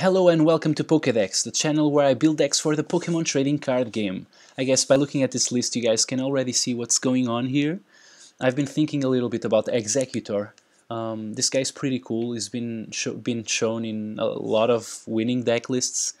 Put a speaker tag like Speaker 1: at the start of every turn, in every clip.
Speaker 1: Hello and welcome to PokeDecks, the channel where I build decks for the Pokemon trading card game. I guess by looking at this list you guys can already see what's going on here. I've been thinking a little bit about Exeggutor. Um, this guy's pretty cool, he's been, been shown in a lot of winning deck lists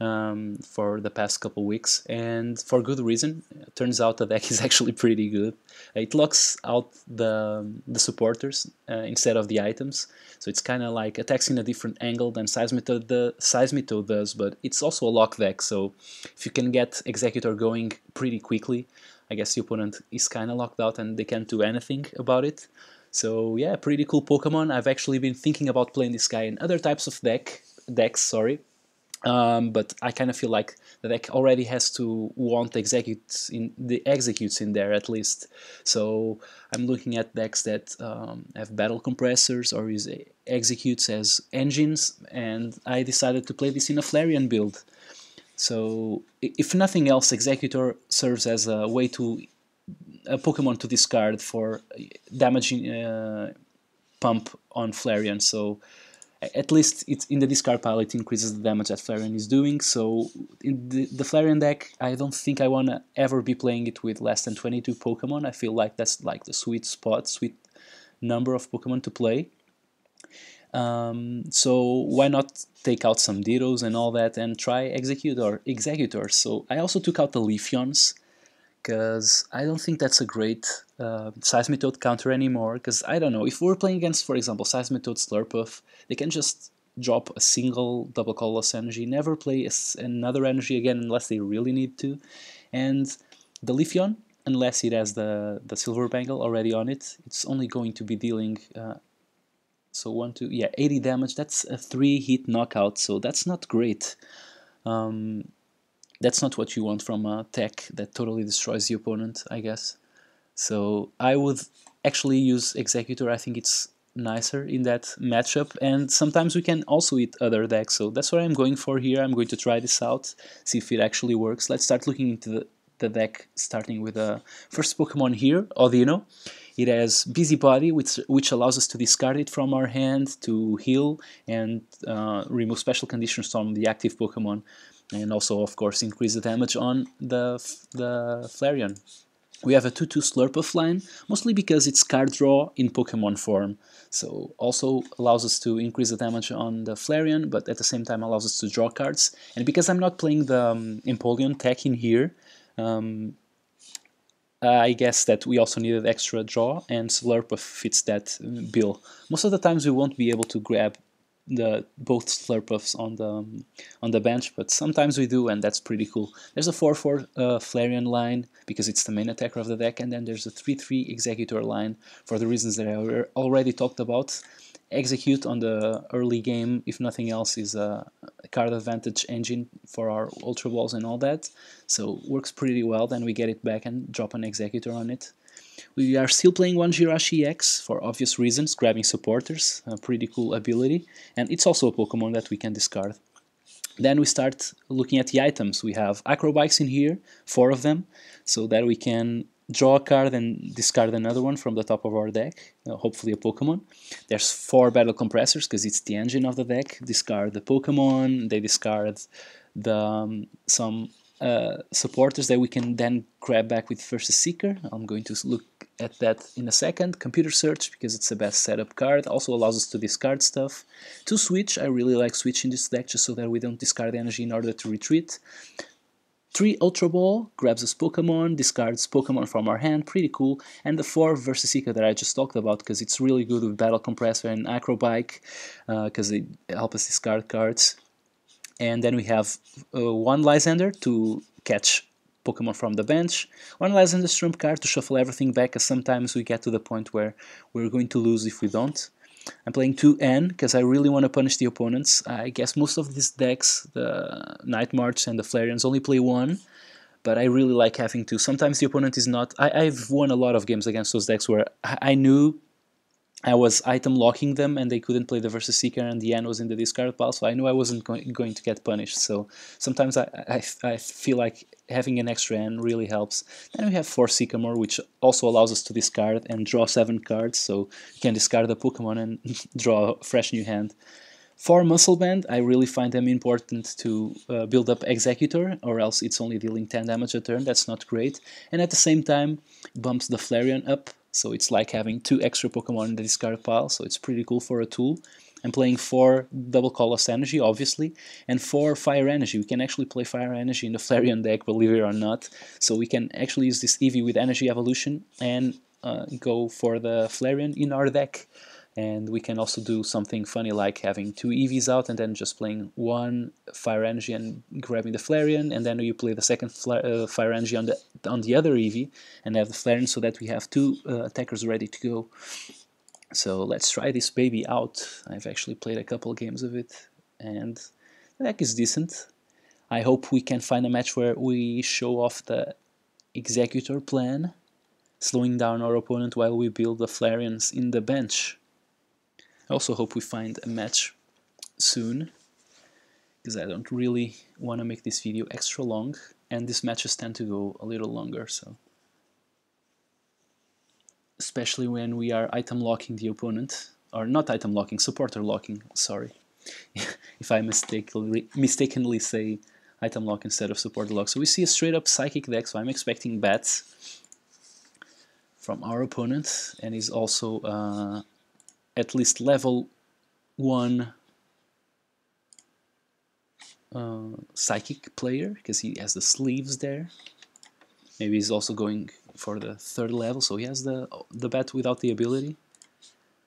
Speaker 1: um, for the past couple weeks and for good reason. It turns out the deck is actually pretty good. It locks out the, the supporters uh, instead of the items, so it's kind of like attacks in a different angle than Seismitoad, the, Seismitoad does, but it's also a lock deck, so if you can get Exeggutor going pretty quickly, I guess the opponent is kind of locked out and they can't do anything about it. So yeah, pretty cool Pokemon. I've actually been thinking about playing this guy in other types of deck decks, sorry, um, but I kind of feel like the deck already has to want Exeggcutes in the Exeggcutes in there at least. So I'm looking at decks that um, have battle compressors or use Exeggcutes as engines, and I decided to play this in a Flareon build. So if nothing else, Exeggutor serves as a way to a Pokemon to discard for damaging uh, pump on Flareon. So at least it's in the discard pile it increases the damage that Flareon is doing. So in the, the Flareon deck I don't think I want to ever be playing it with less than 22 Pokemon. I feel like that's like the sweet spot sweet number of Pokemon to play. Um, so why not take out some Dittos and all that and try Exeggutor Exeggutors so I also took out the Leafeons because I don't think that's a great uh, Seismitoad counter anymore, because I don't know, if we're playing against, for example, Seismitoad Slurpuff, they can just drop a single double colorless energy, never play another energy again unless they really need to, and the Leafeon, unless it has the, the Silver Bangle already on it, it's only going to be dealing, uh, so 1, 2, yeah, 80 damage, that's a 3 hit knockout, so that's not great. Um, that's not what you want from a tech that totally destroys the opponent, I guess. So I would actually use Exeggutor. I think it's nicer in that matchup. And sometimes we can also eat other decks. So that's what I'm going for here. I'm going to try this out see if it actually works. Let's start looking into the, the deck starting with the first Pokemon here Audino it has Busybody which, which allows us to discard it from our hand to heal and uh, remove special conditions from the active Pokemon and also of course increase the damage on the, the Flareon. We have a 2-2 Slurpuff line, mostly because it's card draw in Pokemon form, so also allows us to increase the damage on the Flareon, but at the same time allows us to draw cards. And because I'm not playing the um, Empoleon tech in here, um, I guess that we also needed extra draw, and Slurpuff fits that bill. Most of the times we won't be able to grab the both Slurpuffs on the um, on the bench, but sometimes we do, and that's pretty cool. There's a 4-4 uh, Flareon line because it's the main attacker of the deck, and then there's a 3-3 Exeggutor line for the reasons that I already talked about. Exeggcute on the early game, if nothing else, is a card advantage engine for our Ultra Balls and all that, so works pretty well. Then we get it back and drop an Exeggutor on it. We are still playing one Jirachi X for obvious reasons, grabbing supporters, a pretty cool ability, and it's also a Pokemon that we can discard. Then we start looking at the items. We have Acrobikes in here, four of them, so that we can draw a card and discard another one from the top of our deck, uh, hopefully a Pokemon. There's four Battle Compressors because it's the engine of the deck. Discard the Pokemon, they discard the um, some uh, supporters that we can then grab back with Versus Seeker. I'm going to look at that in a second. Computer Search, because it's the best setup card, also allows us to discard stuff. To switch, I really like switching this deck just so that we don't discard energy in order to retreat. 3 Ultra Ball grabs us Pokemon, discards Pokemon from our hand, pretty cool. And the 4 Versus Seeker that I just talked about because it's really good with Battle Compressor and Acrobike because uh, they help us discard cards and then we have uh, one Lysandre to catch Pokemon from the bench, one Lysandre Trump card to shuffle everything back as sometimes we get to the point where we're going to lose if we don't. I'm playing 2N because I really want to punish the opponents. I guess most of these decks, the Night March and the Flareons, only play one, but I really like having two. Sometimes the opponent is not... I, have won a lot of games against those decks where I knew I was item locking them and they couldn't play the versus seeker and the end was in the discard pile so I knew I wasn't go going to get punished so sometimes I, I, I, feel like having an extra N really helps. Then we have 4 Sycamore which also allows us to discard and draw 7 cards so you can discard the Pokemon and draw a fresh new hand. For Muscle Band, I really find them important to uh, build up Exeggutor, or else it's only dealing 10 damage a turn, that's not great. And at the same time, bumps the Flareon up, so it's like having two extra Pokemon in the discard pile, so it's pretty cool for a tool. I'm playing 4 double Colorless Energy, obviously, and 4 Fire Energy. We can actually play Fire Energy in the Flareon deck, believe it or not. So we can actually use this Eevee with Energy Evolution and uh, go for the Flareon in our deck and we can also do something funny like having two Eevees out and then just playing one Fire Energy and grabbing the Flareon and then you play the second uh, Fire Energy on the, on the other Eevee and have the Flareon so that we have two uh, attackers ready to go. So let's try this baby out. I've actually played a couple games of it and the deck is decent. I hope we can find a match where we show off the Exeggutor plan, slowing down our opponent while we build the Flareons in the bench. I also hope we find a match soon because I don't really want to make this video extra long and these matches tend to go a little longer so especially when we are item locking the opponent or not item locking, supporter locking, sorry if I mistakenly, mistakenly say item lock instead of supporter lock. So we see a straight up psychic deck so I'm expecting bats from our opponent and he's also uh, at least level 1 uh, psychic player because he has the sleeves there. Maybe he's also going for the third level so he has the the bat without the ability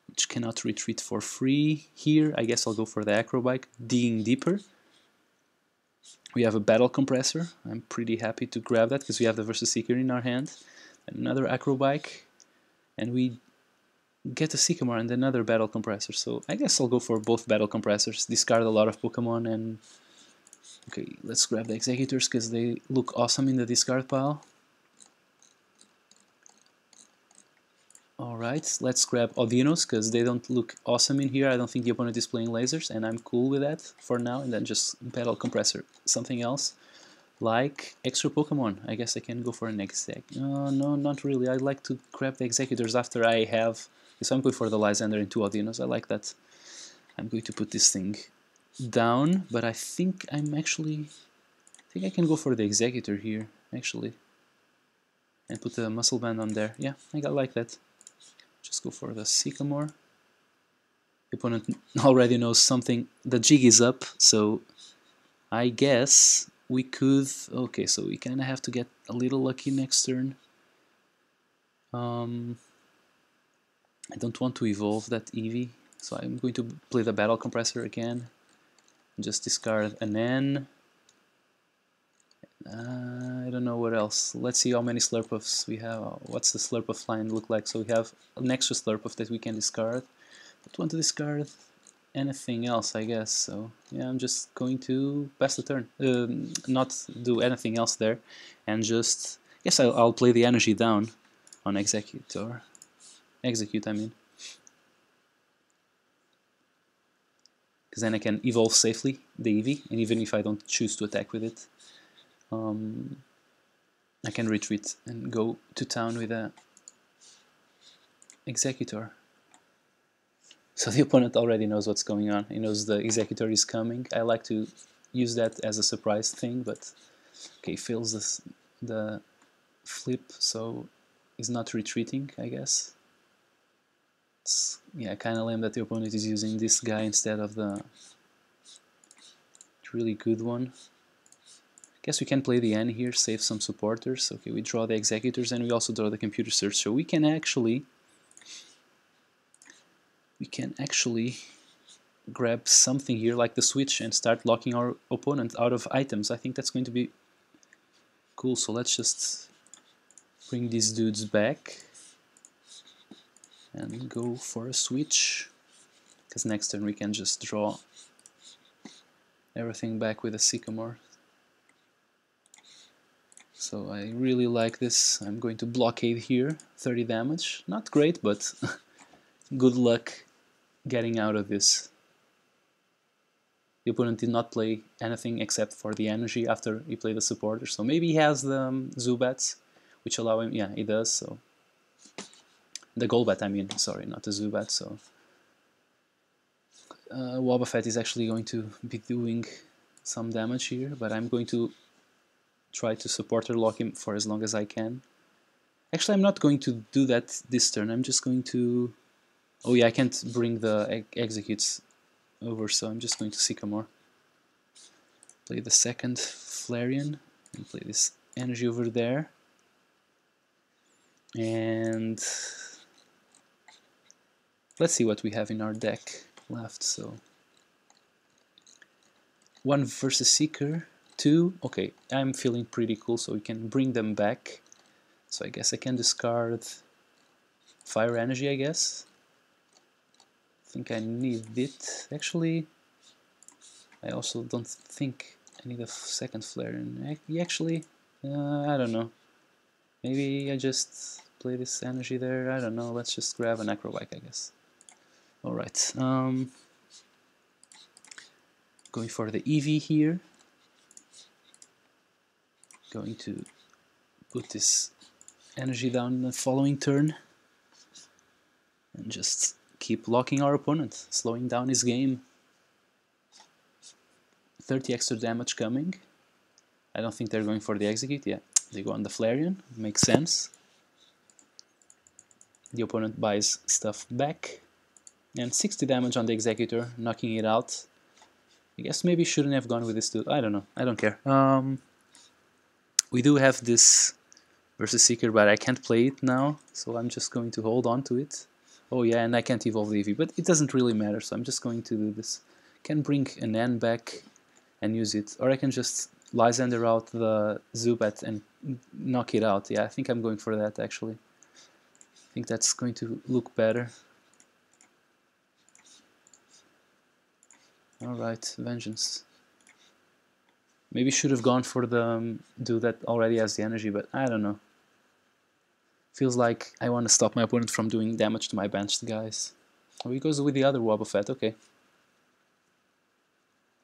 Speaker 1: which cannot retreat for free. Here I guess I'll go for the acrobike digging deeper. We have a battle compressor. I'm pretty happy to grab that because we have the versus seeker in our hand. Another acrobike and we get a Sycamore and another Battle Compressor. So I guess I'll go for both Battle Compressors, discard a lot of Pokemon and... Okay, let's grab the Exeggutors because they look awesome in the discard pile. Alright, let's grab Audino's because they don't look awesome in here. I don't think the opponent is playing lasers and I'm cool with that for now. And then just Battle Compressor, something else like extra Pokemon. I guess I can go for an exec. Uh, no, not really. I'd like to grab the Exeggutors after I have so I'm going for the Lysandre and two Audinos. I like that. I'm going to put this thing down, but I think I'm actually... I think I can go for the Exeggutor here, actually. And put the Muscle Band on there. Yeah, I like that. Just go for the Sycamore. The opponent already knows something. The jig is up, so I guess we could... Okay, so we kind of have to get a little lucky next turn. Um, I don't want to evolve that Eevee, so I'm going to play the Battle Compressor again. Just discard an N. Uh, I don't know what else. Let's see how many Slurpuffs we have. What's the Slurpuff line look like? So we have an extra Slurpuff that we can discard. Don't want to discard anything else, I guess. So yeah, I'm just going to pass the turn. Um, not do anything else there, and just yes, I'll, I'll play the energy down on Exeggutor Exeggcute I mean. Because then I can evolve safely the Eevee and even if I don't choose to attack with it um, I can retreat and go to town with a Exeggutor. so the opponent already knows what's going on. He knows the Exeggutor is coming. I like to use that as a surprise thing but okay fails this the flip so he's not retreating I guess yeah kind of lame that the opponent is using this guy instead of the really good one. I Guess we can play the N here, save some supporters. Okay, we draw the Exeggutors and we also draw the computer search. So we can actually we can actually grab something here like the switch and start locking our opponent out of items. I think that's going to be cool. So let's just bring these dudes back and go for a switch because next turn we can just draw everything back with a sycamore. So I really like this. I'm going to blockade here 30 damage. Not great but good luck getting out of this. The opponent did not play anything except for the energy after he played the supporter so maybe he has the um, Zubats which allow him yeah he does so the Golbat, I mean, sorry, not the Zubat, so... uh, Wobbuffet is actually going to be doing some damage here, but I'm going to try to support or lock him for as long as I can. Actually, I'm not going to do that this turn. I'm just going to... Oh yeah, I can't bring the Exeggcutes over, so I'm just going to Sycamore. Play the second Flareon and play this energy over there. And let's see what we have in our deck left. So one versus Seeker, two. Okay, I'm feeling pretty cool, so we can bring them back. So I guess I can discard Fire Energy, I guess. I think I need it. Actually, I also don't think I need a second flare. And actually, uh, I don't know. Maybe I just play this energy there. I don't know. Let's just grab an acrobike, I guess. All right. Um, going for the Eevee here. Going to put this energy down in the following turn and just keep locking our opponent, slowing down his game. 30 extra damage coming. I don't think they're going for the Exeggcute, yeah. They go on the Flareon, makes sense. The opponent buys stuff back. And 60 damage on the Exeggutor, knocking it out. I guess maybe shouldn't have gone with this too. I don't know. I don't care. Um, we do have this versus Seeker, but I can't play it now, so I'm just going to hold on to it. Oh yeah, and I can't evolve the Eevee, but it doesn't really matter, so I'm just going to do this. Can bring an N back and use it, or I can just Lysandre out the Zubat and knock it out. Yeah, I think I'm going for that actually. I think that's going to look better. Alright, Vengeance. Maybe should have gone for the um, do that already as the energy, but I don't know. Feels like I want to stop my opponent from doing damage to my benched guys. Oh, he goes with the other Wobbuffet, okay.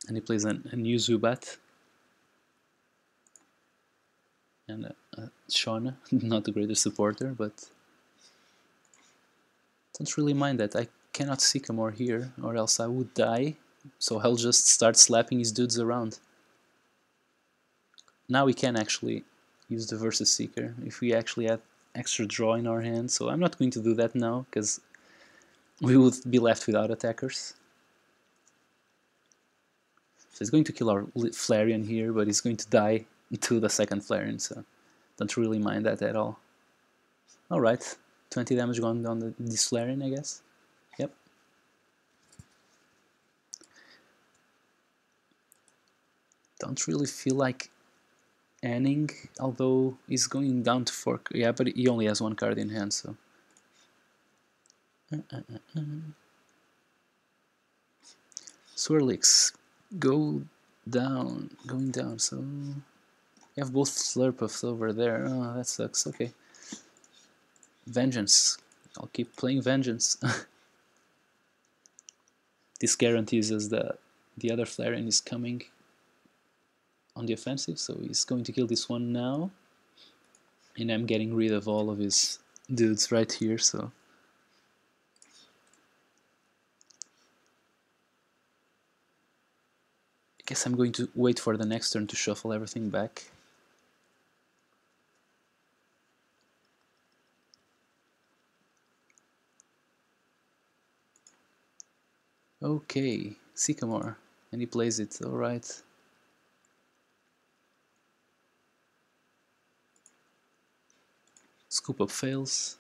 Speaker 1: And he plays a, a new Zubat. And a, a Shauna, not the greatest supporter, but don't really mind that. I cannot Sycamore here, or else I would die. So I'll just start slapping his dudes around. Now we can actually use the Versus Seeker if we actually have extra draw in our hand. So I'm not going to do that now because we would be left without attackers. So he's going to kill our Flareon here, but he's going to die to the second Flareon, so don't really mind that at all. Alright, 20 damage going on the, this Flareon, I guess. Don't really feel like Anning, although he's going down to 4. Yeah, but he only has one card in hand, so. Uh, uh, uh. Swirlix, go down, going down, so. You have both Slurpuffs over there. Oh, that sucks. Okay. Vengeance. I'll keep playing Vengeance. this guarantees us that the other Flareon is coming on the offensive, so he's going to kill this one now. And I'm getting rid of all of his dudes right here, so... I guess I'm going to wait for the next turn to shuffle everything back. Okay, Sycamore, and he plays it, alright. Scoop up fails.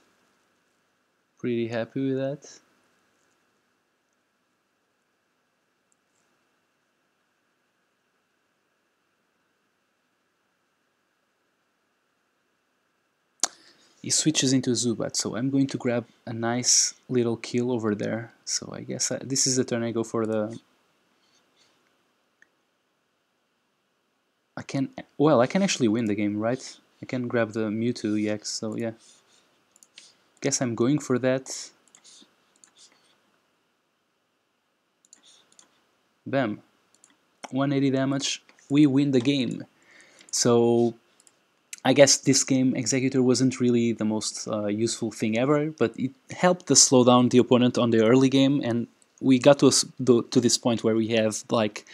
Speaker 1: Pretty happy with that. he switches into Zubat, so I'm going to grab a nice little kill over there. So I guess I, this is the turn I go for the... I can, well, I can actually win the game, right? I can grab the Mewtwo EX, so yeah. Guess I'm going for that. Bam. 180 damage, we win the game. So I guess this game Exeggutor wasn't really the most uh, useful thing ever, but it helped to slow down the opponent on the early game and we got to, to this point where we have like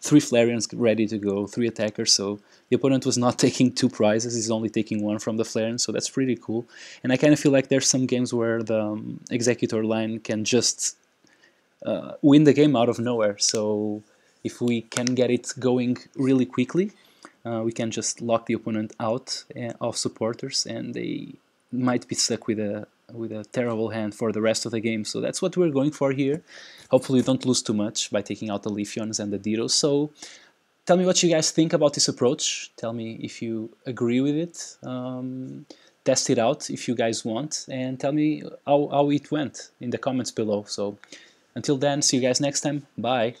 Speaker 1: three Flareons ready to go, three attackers, so the opponent was not taking two prizes, he's only taking one from the Flareon, so that's pretty cool. And I kind of feel like there's some games where the um, Exeggutor line can just uh, win the game out of nowhere, so if we can get it going really quickly, uh, we can just lock the opponent out uh, of supporters and they might be stuck with a with a terrible hand for the rest of the game. So that's what we're going for here. Hopefully don't lose too much by taking out the Leafeons and the Dittos. So tell me what you guys think about this approach. Tell me if you agree with it. Um, test it out if you guys want and tell me how, how it went in the comments below. So until then, see you guys next time. Bye.